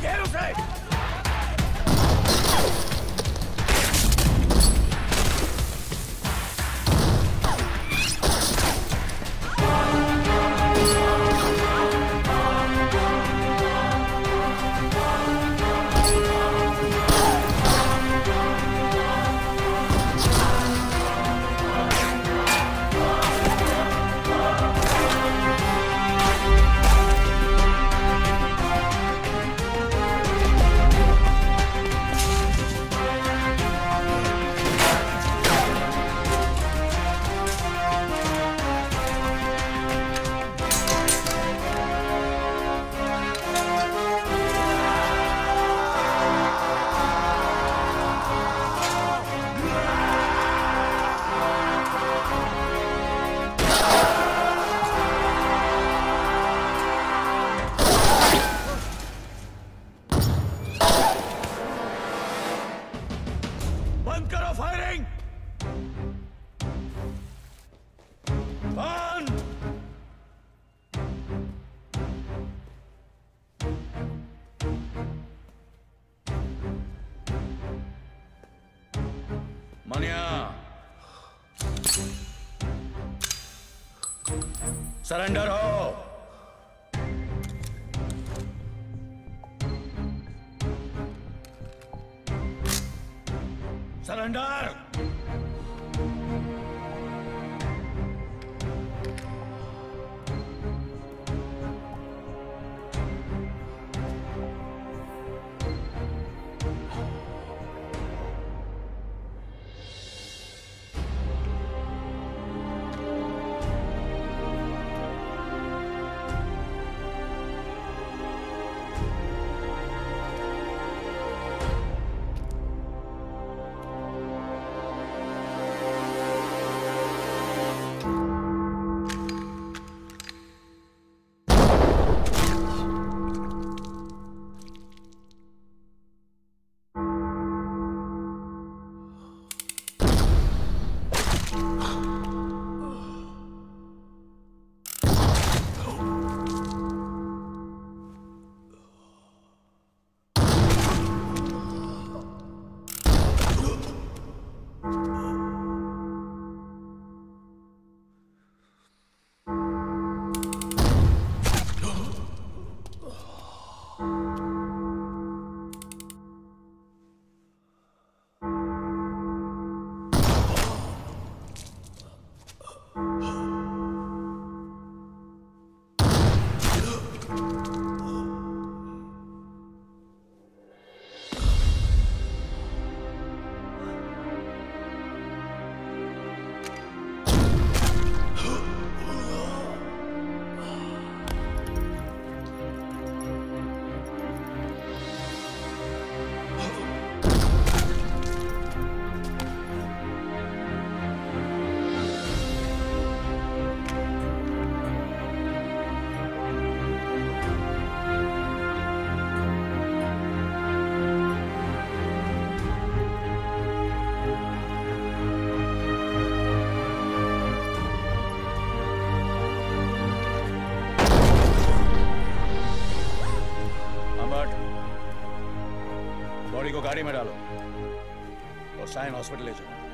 get him, say! मनिया। Surrender हो। Surrender. Body को गाड़ी में डालो और साइन हॉस्पिटल ले जाओ।